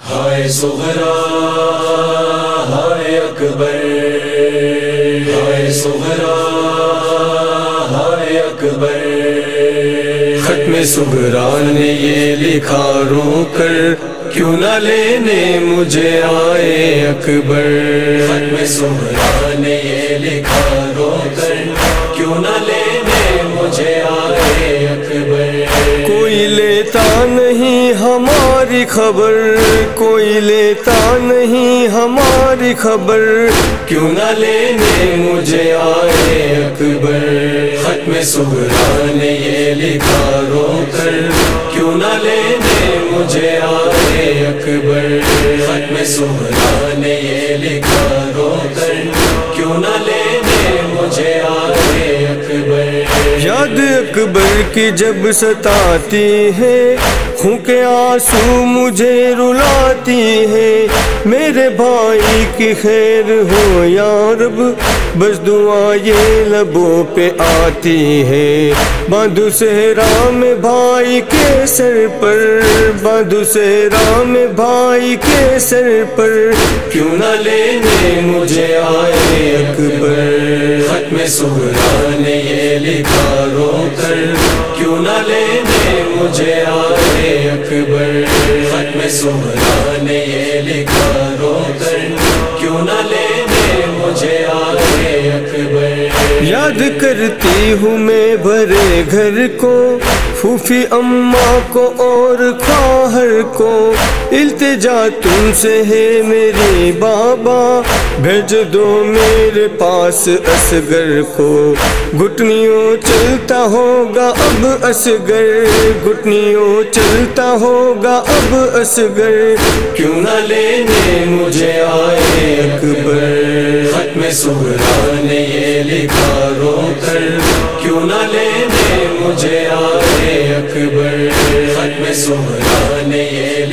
हाय सुहरा, हाय अकबर। हाय सुहरा, हाय अकबर। खत्म सुहरा ने ये लिखा रो कर क्यों न लेने मुझे आए अकबर। खत्म सुहरा ने ये लिखा रो कर क्यों न लेने मुझे आए अकबर। कोई लेता नहीं हमारी खबर, कोई लेता नहीं हमारी खबर। क्यों न लेने मुझे आए अकबर? खत्म सुहरा ने ये लिखा रो कर क्यों न लेने मुझे आए अकबर? खत्म सुहरा ने ये लिखा रो कर क्यों ना लेने अकबर की जब सताती है हूँ के आँसू मुझे रुलाती है। मेरे भाई की खैर हो या रब, बस दुआ ये लबों पे आती है। बांधु सेहरा में भाई के सर पर, बांधु सेहरा में भाई के सर पर। क्यों न लेने मुझे आए अकबर खत्म सुहरा ने ये लिखा रो कर क्यों न लेने मुझे आए अकबर। खत्म सुहरा ने ये लिखा रो कर क्यों ना लेने मुझे आए अकबर। याद करती हूँ मैं भरे घर को। फूफी अम्मा को और ख्वाहर को, इल्तिजा तुमसे है मेरे बाबा। भेज दो मेरे पास असगर को। घुटनियों चलता होगा अब असगर। घुटनियों चलता होगा अब असगर। क्यों ना लेने मुझे आए अकबर। सुहरा ने ये लिखा रो कर क्यों ना लेने मुझे आए अकबर में सुहरा ने ये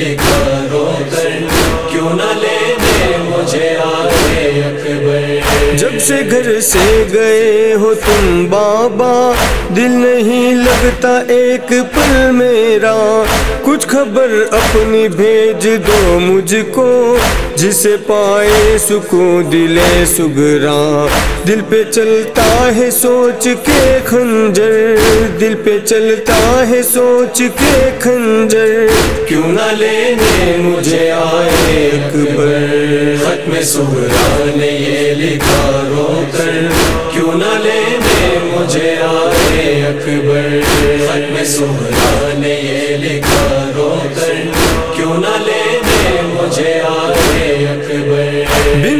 जब घर से गए हो तुम बाबा। दिल नहीं लगता एक पल मेरा। कुछ खबर अपनी भेज दो मुझको, जिसे पाए सुकून दिले सुगरा। दिल पे चलता है सोच के खंजर। दिल पे चलता है सोच के खंजर। क्यों ना लेने मुझे आए अकबर खत्म सुहरा ने ये लिखा रो कर क्यों न लेने मुझे आए अकबर? खत्म सुहरा ने ये लिखा रो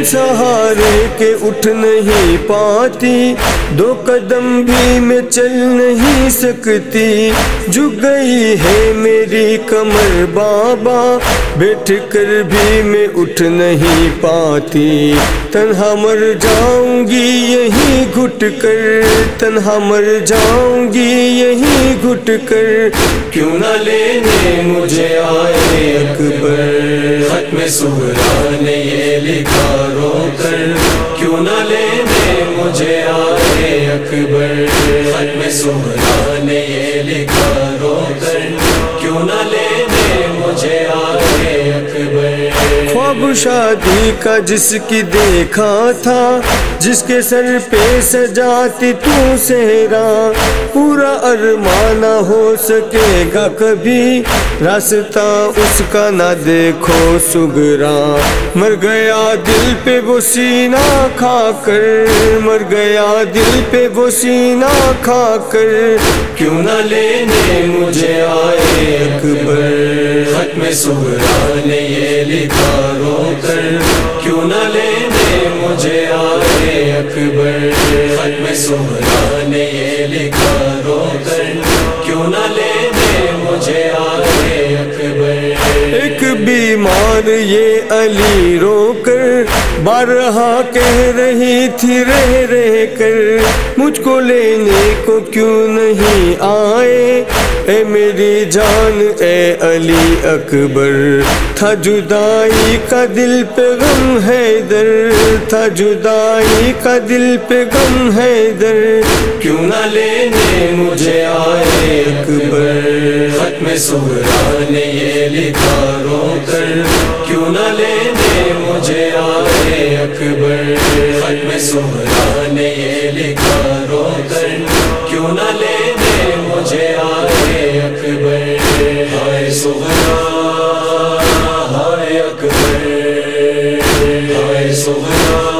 सहारे के उठ नहीं पाती, दो कदम भी मैं चल नहीं सकती। झुक गई है मेरी कमर बाबा, बैठ कर भी मैं उठ नहीं पाती। तन्हा मर जाऊँगी यहीं घुट कर, तन्हा मर जाऊँगी यहीं घुट कर। क्यों ना लेने मुझे आए अकबर? खत्म सुहरा ने लिखा रो कर क्यों न लेने मुझे आए अकबर? में सुहरा ने ये लिखा ख्वाब शादी का जिसकी देखा था, जिसके सर पे सजाती तू सेहरा, पूरा अरमाना हो सकेगा कभी, रास्ता उसका ना देखो सुगरा। मर गया दिल पे वो सीना खाकर, मर गया दिल पे वो सीना खाकर, क्यों ना लेने मुझे आए अकबर? खत्म सुहरा ने ये लिखा रो कर क्यों न लेने मुझे आगे अकबर? खत्म सुहरा ने ये लिखा रो कर क्यों न लेने मुझे आगे अकबर? एक बीमार ये अली रोकर बारहा कह रही थी, रह रह कर। मुझको लेने को क्यों नहीं आए? ए मेरी जान, ए अली अकबर। था जुदाई का दिल पे गम है दर था जुदाई का दिल पे गम है दर क्यों ना लेने मुझे आए अकबर? खत्म सुहरा ने ये लिखा रो कर न लेने मुझे आए अकबर? खत्म सुहरा ने ये लिखा रो कर क्यों न लेने मुझे आए अकबर? हाय सुहरा हाय अकबर। हाय सुहरा